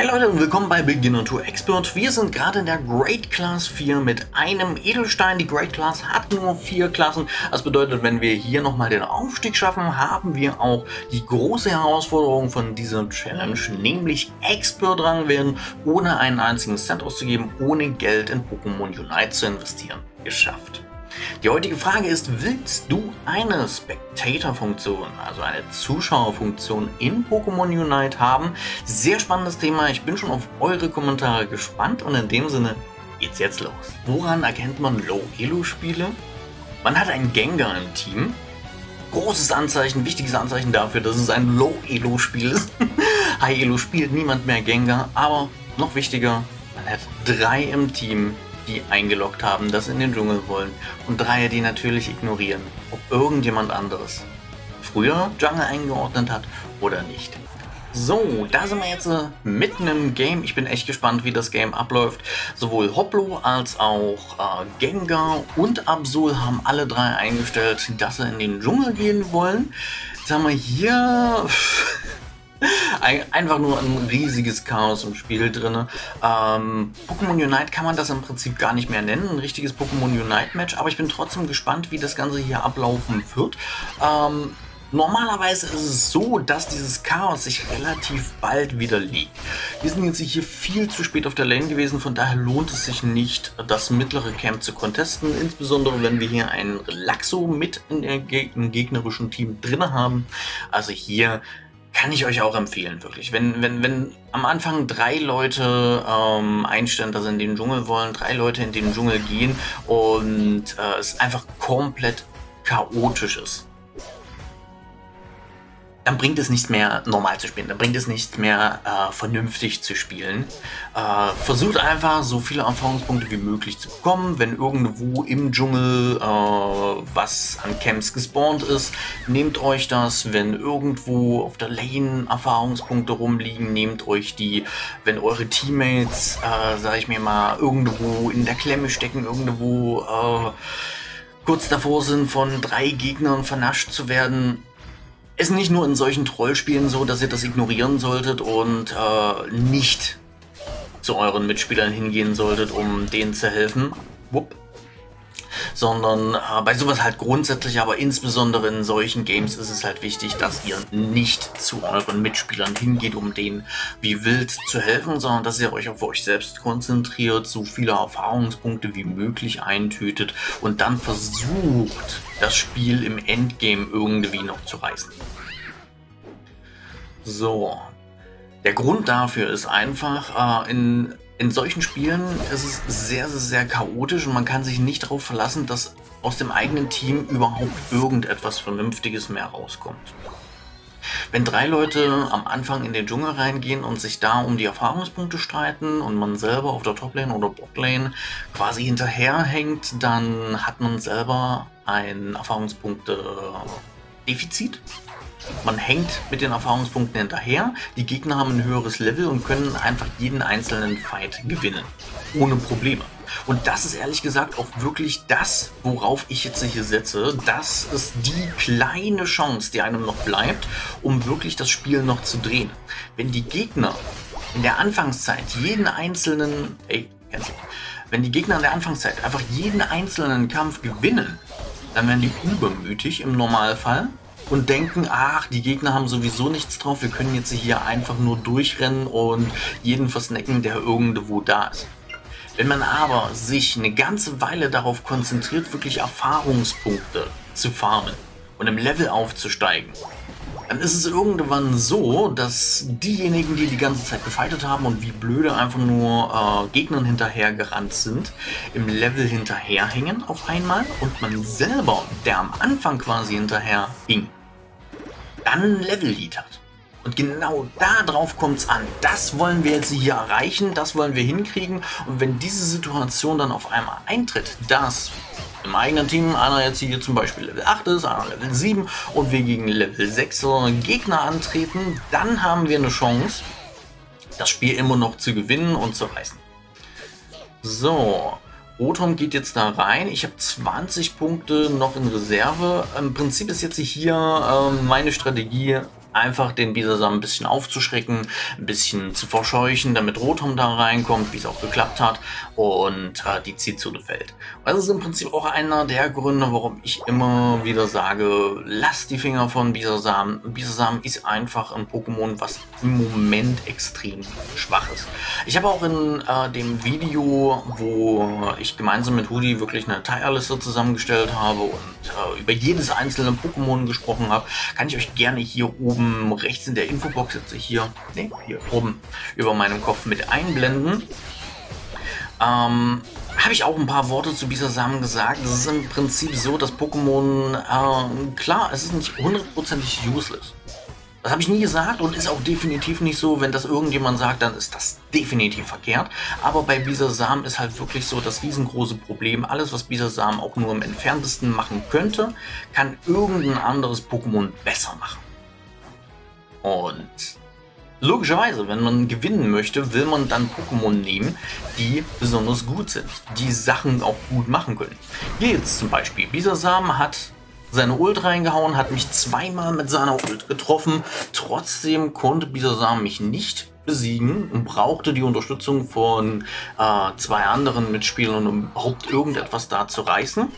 Hey Leute und willkommen bei Beginner to Expert. Wir sind gerade in der Great Class 4 mit einem Edelstein. Die Great Class hat nur vier Klassen. Das bedeutet, wenn wir hier nochmal den Aufstieg schaffen, haben wir auch die große Herausforderung von dieser Challenge, nämlich Expert-Rang werden, ohne einen einzigen Cent auszugeben, ohne Geld in Pokémon Unite zu investieren. Geschafft. Die heutige Frage ist, willst du eine Spectator-Funktion, also eine Zuschauerfunktion in Pokémon Unite haben? Sehr spannendes Thema, ich bin schon auf eure Kommentare gespannt und in dem Sinne geht's jetzt los. Woran erkennt man Low-Elo-Spiele? Man hat einen Gengar im Team. Großes Anzeichen, wichtiges Anzeichen dafür, dass es ein Low-Elo-Spiel ist. High-Elo spielt niemand mehr Gengar, aber noch wichtiger, man hat drei im Team, die eingeloggt haben, das in den Dschungel wollen und drei, die natürlich ignorieren, ob irgendjemand anderes früher Jungle eingeordnet hat oder nicht. So, da sind wir jetzt äh, mitten im Game. Ich bin echt gespannt, wie das Game abläuft. Sowohl Hoplo als auch äh, Gengar und Absol haben alle drei eingestellt, dass sie in den Dschungel gehen wollen. Jetzt haben wir hier Einfach nur ein riesiges Chaos im Spiel drin. Ähm, Pokémon Unite kann man das im Prinzip gar nicht mehr nennen, ein richtiges Pokémon Unite Match, aber ich bin trotzdem gespannt, wie das Ganze hier ablaufen wird. Ähm, Normalerweise ist es so, dass dieses Chaos sich relativ bald widerlegt. Wir sind jetzt hier viel zu spät auf der Lane gewesen, von daher lohnt es sich nicht, das mittlere Camp zu contesten, insbesondere wenn wir hier einen Relaxo mit in der, im gegnerischen Team drin haben. Also hier kann ich euch auch empfehlen, wirklich. Wenn, wenn, wenn am Anfang drei Leute ähm, einstellen, dass sie in den Dschungel wollen, drei Leute in den Dschungel gehen und äh, es einfach komplett chaotisch ist, dann bringt es nichts mehr normal zu spielen, dann bringt es nichts mehr äh, vernünftig zu spielen. Äh, versucht einfach so viele Erfahrungspunkte wie möglich zu bekommen. Wenn irgendwo im Dschungel äh, was an Camps gespawnt ist, nehmt euch das. Wenn irgendwo auf der Lane Erfahrungspunkte rumliegen, nehmt euch die. Wenn eure Teammates, äh, sag ich mir mal, irgendwo in der Klemme stecken, irgendwo äh, kurz davor sind, von drei Gegnern vernascht zu werden, ist nicht nur in solchen Trollspielen so, dass ihr das ignorieren solltet und äh, nicht zu euren Mitspielern hingehen solltet, um denen zu helfen. Wupp. Sondern äh, bei sowas halt grundsätzlich, aber insbesondere in solchen Games ist es halt wichtig, dass ihr nicht zu euren Mitspielern hingeht, um denen wie wild zu helfen, sondern dass ihr euch auf euch selbst konzentriert, so viele Erfahrungspunkte wie möglich eintütet und dann versucht, das Spiel im Endgame irgendwie noch zu reißen. So, der Grund dafür ist einfach, äh, in, in solchen Spielen ist es sehr, sehr, sehr chaotisch und man kann sich nicht darauf verlassen, dass aus dem eigenen Team überhaupt irgendetwas Vernünftiges mehr rauskommt. Wenn drei Leute am Anfang in den Dschungel reingehen und sich da um die Erfahrungspunkte streiten und man selber auf der Toplane oder Botlane quasi hinterherhängt, dann hat man selber ein Erfahrungspunkte-Defizit. Man hängt mit den Erfahrungspunkten hinterher, die Gegner haben ein höheres Level und können einfach jeden einzelnen Fight gewinnen. Ohne Probleme. Und das ist ehrlich gesagt auch wirklich das, worauf ich jetzt hier setze. Das ist die kleine Chance, die einem noch bleibt, um wirklich das Spiel noch zu drehen. Wenn die Gegner in der Anfangszeit jeden einzelnen... Ey, cancel. Wenn die Gegner in der Anfangszeit einfach jeden einzelnen Kampf gewinnen, dann werden die übermütig im Normalfall und denken, ach, die Gegner haben sowieso nichts drauf, wir können jetzt hier einfach nur durchrennen und jeden versnacken, der irgendwo da ist. Wenn man aber sich eine ganze Weile darauf konzentriert, wirklich Erfahrungspunkte zu farmen und im Level aufzusteigen, dann ist es irgendwann so, dass diejenigen, die die ganze Zeit gefightet haben und wie blöde einfach nur äh, Gegnern hinterhergerannt sind, im Level hinterherhängen auf einmal und man selber, der am Anfang quasi hinterher hing, dann ein Level-Lead hat. Und genau darauf kommt es an. Das wollen wir jetzt hier erreichen, das wollen wir hinkriegen. Und wenn diese Situation dann auf einmal eintritt, dass im eigenen Team einer jetzt hier zum Beispiel Level 8 ist, einer Level 7 und wir gegen Level 6 Gegner antreten, dann haben wir eine Chance, das Spiel immer noch zu gewinnen und zu reißen. So, Rotom geht jetzt da rein. Ich habe 20 Punkte noch in Reserve. Im Prinzip ist jetzt hier ähm, meine Strategie, Einfach den Bisasam ein bisschen aufzuschrecken, ein bisschen zu verscheuchen, damit Rotom da reinkommt, wie es auch geklappt hat, und äh, die Zielzone fällt. Das ist im Prinzip auch einer der Gründe, warum ich immer wieder sage, lasst die Finger von Bisasam. Bisasam ist einfach ein Pokémon, was im Moment extrem schwach ist. Ich habe auch in äh, dem Video, wo ich gemeinsam mit Hudi wirklich eine Tierliste zusammengestellt habe und äh, über jedes einzelne Pokémon gesprochen habe, kann ich euch gerne hier oben rechts in der Infobox jetzt hier, nee, hier oben über meinem Kopf mit einblenden. Ähm, habe ich auch ein paar Worte zu Bisasam gesagt. Es ist im Prinzip so, dass Pokémon, äh, klar, es ist nicht hundertprozentig useless. Das habe ich nie gesagt und ist auch definitiv nicht so, wenn das irgendjemand sagt, dann ist das definitiv verkehrt. Aber bei Bisasam ist halt wirklich so das riesengroße Problem. Alles, was Bisasam auch nur im entferntesten machen könnte, kann irgendein anderes Pokémon besser machen. Und logischerweise, wenn man gewinnen möchte, will man dann Pokémon nehmen, die besonders gut sind, die Sachen auch gut machen können. Hier jetzt zum Beispiel, Bisasam hat seine Ult reingehauen, hat mich zweimal mit seiner Ult getroffen. Trotzdem konnte Bisasam mich nicht besiegen und brauchte die Unterstützung von äh, zwei anderen Mitspielern, um überhaupt irgendetwas da zu reißen.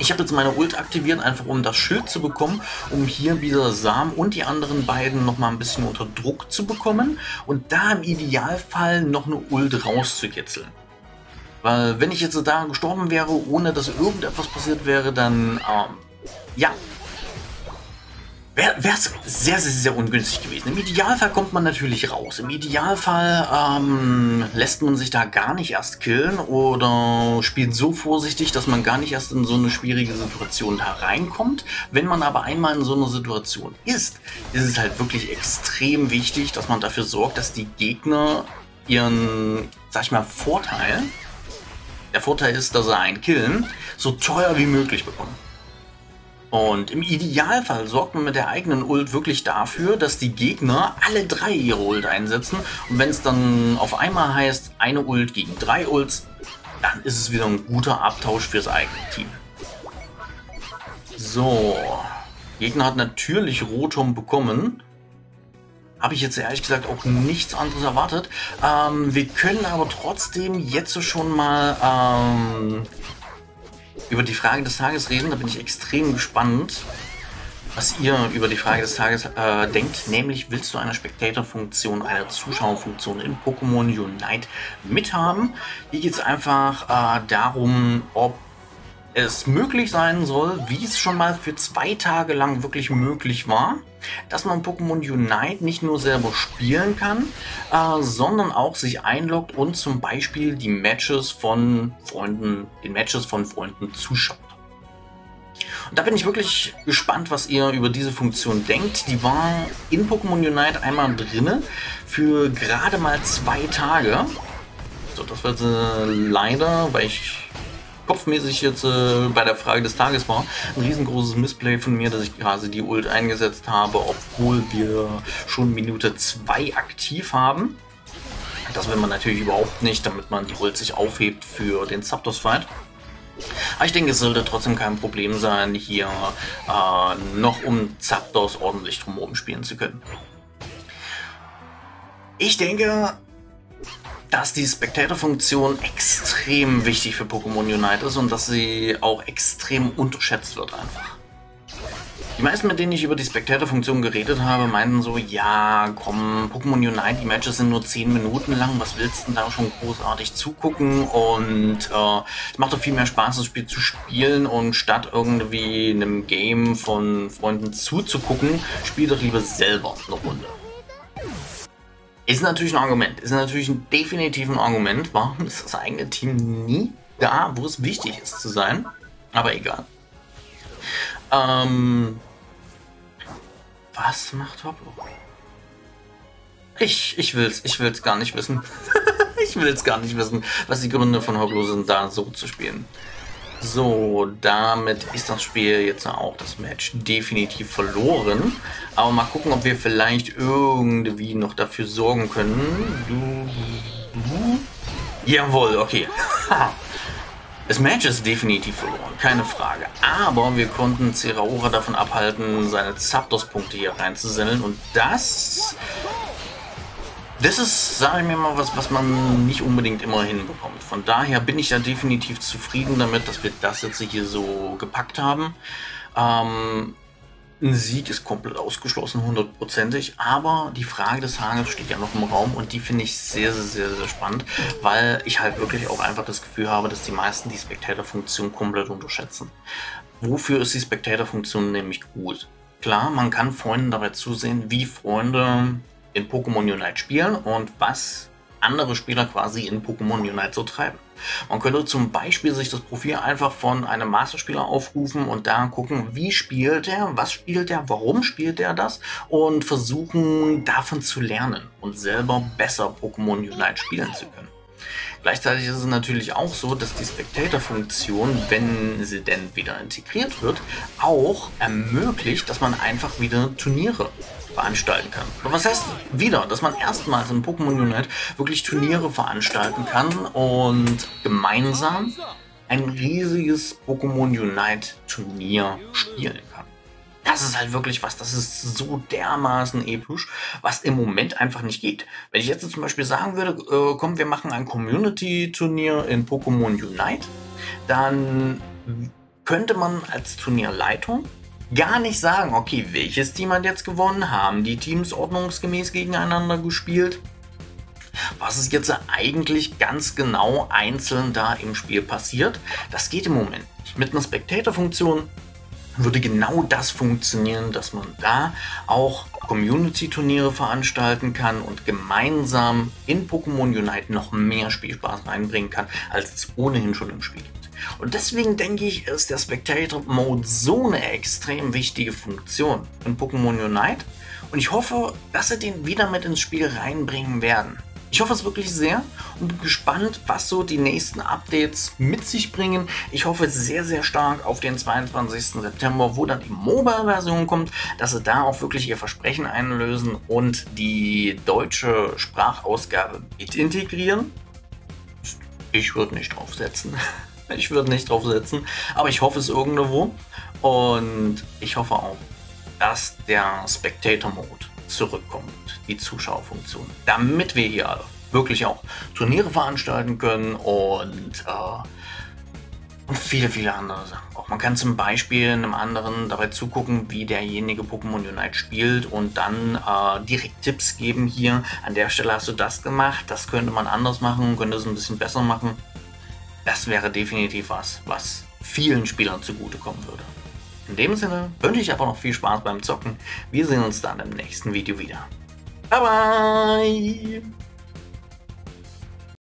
Ich habe jetzt meine Ult aktiviert, einfach um das Schild zu bekommen, um hier Bisasam und die anderen beiden nochmal ein bisschen unter Druck zu bekommen und da im Idealfall noch eine Ult rauszukitzeln. Weil wenn ich jetzt da gestorben wäre, ohne dass irgendetwas passiert wäre, dann ähm, ja. Wäre es sehr, sehr, sehr ungünstig gewesen. Im Idealfall kommt man natürlich raus. Im Idealfall ähm, lässt man sich da gar nicht erst killen oder spielt so vorsichtig, dass man gar nicht erst in so eine schwierige Situation da reinkommt. Wenn man aber einmal in so einer Situation ist, ist es halt wirklich extrem wichtig, dass man dafür sorgt, dass die Gegner ihren, sag ich mal, Vorteil, der Vorteil ist, dass sie einen killen, so teuer wie möglich bekommen. Und im Idealfall sorgt man mit der eigenen Ult wirklich dafür, dass die Gegner alle drei ihre Ult einsetzen. Und wenn es dann auf einmal heißt, eine Ult gegen drei Ults, dann ist es wieder ein guter Abtausch fürs eigene Team. So, Gegner hat natürlich Rotom bekommen. Habe ich jetzt ehrlich gesagt auch nichts anderes erwartet. Ähm, wir können aber trotzdem jetzt schon mal ähm, über die Frage des Tages reden. Da bin ich extrem gespannt, was ihr über die Frage des Tages äh, denkt. Nämlich, willst du eine Spectator-Funktion, eine Zuschauerfunktion in Pokémon Unite mithaben? Hier geht es einfach äh, darum, ob es möglich sein soll, wie es schon mal für zwei Tage lang wirklich möglich war, dass man Pokémon Unite nicht nur selber spielen kann, äh, sondern auch sich einloggt und zum Beispiel die Matches von Freunden, den Matches von Freunden zuschaut. Und da bin ich wirklich gespannt, was ihr über diese Funktion denkt. Die war in Pokémon Unite einmal drinne für gerade mal zwei Tage. So, das war äh, leider, weil ich kopfmäßig jetzt äh, bei der Frage des Tages war. Ein riesengroßes Missplay von mir, dass ich quasi die Ult eingesetzt habe, obwohl wir schon Minute 2 aktiv haben. Das will man natürlich überhaupt nicht, damit man die Ult sich aufhebt für den Zapdos-Fight. Aber ich denke, es sollte trotzdem kein Problem sein, hier äh, noch um Zapdos ordentlich drumherum spielen zu können. Ich denke, dass die Spectator-Funktion extrem wichtig für Pokémon Unite ist und dass sie auch extrem unterschätzt wird einfach. Die meisten, mit denen ich über die Spectator-Funktion geredet habe, meinten so, ja, komm, Pokémon Unite, die Matches sind nur 10 Minuten lang, was willst du denn da schon großartig zugucken? Und äh, es macht doch viel mehr Spaß, das Spiel zu spielen und statt irgendwie einem Game von Freunden zuzugucken, spiel doch lieber selber eine Runde. Ist natürlich ein Argument. Ist natürlich ein definitiv ein Argument. Warum ist das eigene Team nie da, wo es wichtig ist zu sein? Aber egal. Ähm, was macht Hoplo? Ich, ich will's, ich will's gar nicht wissen. ich will's gar nicht wissen, was die Gründe von Hoplo sind, da so zu spielen. So, damit ist das Spiel jetzt auch das Match definitiv verloren. Aber mal gucken, ob wir vielleicht irgendwie noch dafür sorgen können. Du, du. Jawohl, okay. Das Match ist definitiv verloren, keine Frage. Aber wir konnten Zeraora davon abhalten, seine Zapdos-Punkte hier reinzusammeln. Und das... Das ist, sage ich mir mal, was, was man nicht unbedingt immer hinbekommt. Von daher bin ich da definitiv zufrieden damit, dass wir das jetzt hier so gepackt haben. Ähm, ein Sieg ist komplett ausgeschlossen, hundertprozentig, aber die Frage des Hagels steht ja noch im Raum und die finde ich sehr, sehr, sehr, sehr spannend, weil ich halt wirklich auch einfach das Gefühl habe, dass die meisten die Spectator-Funktion komplett unterschätzen. Wofür ist die Spectator-Funktion nämlich gut? Klar, man kann Freunden dabei zusehen, wie Freunde in Pokémon Unite spielen und was andere Spieler quasi in Pokémon Unite so treiben. Man könnte zum Beispiel sich das Profil einfach von einem Masterspieler aufrufen und da gucken, wie spielt er, was spielt er, warum spielt er das und versuchen davon zu lernen und selber besser Pokémon Unite spielen zu können. Gleichzeitig ist es natürlich auch so, dass die Spectator-Funktion, wenn sie denn wieder integriert wird, auch ermöglicht, dass man einfach wieder Turniere veranstalten kann. Aber was heißt wieder, dass man erstmals in Pokémon Unite wirklich Turniere veranstalten kann und gemeinsam ein riesiges Pokémon Unite Turnier spielen. Das ist halt wirklich was, das ist so dermaßen episch, was im Moment einfach nicht geht. Wenn ich jetzt zum Beispiel sagen würde, äh, komm, wir machen ein Community-Turnier in Pokémon Unite, dann könnte man als Turnierleitung gar nicht sagen, okay, welches Team hat jetzt gewonnen, haben die Teams ordnungsgemäß gegeneinander gespielt, was ist jetzt eigentlich ganz genau einzeln da im Spiel passiert. Das geht im Moment nicht. Mit einer Spectator-Funktion würde genau das funktionieren, dass man da auch Community-Turniere veranstalten kann und gemeinsam in Pokémon Unite noch mehr Spielspaß reinbringen kann, als es ohnehin schon im Spiel gibt. Und deswegen denke ich, ist der Spectator Mode so eine extrem wichtige Funktion in Pokémon Unite. Und ich hoffe, dass sie den wieder mit ins Spiel reinbringen werden. Ich hoffe es wirklich sehr und bin gespannt, was so die nächsten Updates mit sich bringen. Ich hoffe sehr, sehr stark auf den 22. September, wo dann die Mobile-Version kommt, dass sie da auch wirklich ihr Versprechen einlösen und die deutsche Sprachausgabe mit integrieren. Ich würde nicht draufsetzen. Ich würde nicht draufsetzen, aber ich hoffe es irgendwo. Und ich hoffe auch, dass der Spectator Mode zurückkommt, die Zuschauerfunktion, damit wir hier wirklich auch Turniere veranstalten können und, äh, und viele, viele andere Sachen. Auch man kann zum Beispiel einem anderen dabei zugucken, wie derjenige Pokémon Unite spielt und dann äh, direkt Tipps geben hier. An der Stelle hast du das gemacht, das könnte man anders machen, könnte es ein bisschen besser machen. Das wäre definitiv was, was vielen Spielern zugutekommen würde. In dem Sinne wünsche ich aber noch viel Spaß beim Zocken. Wir sehen uns dann im nächsten Video wieder. Bye bye!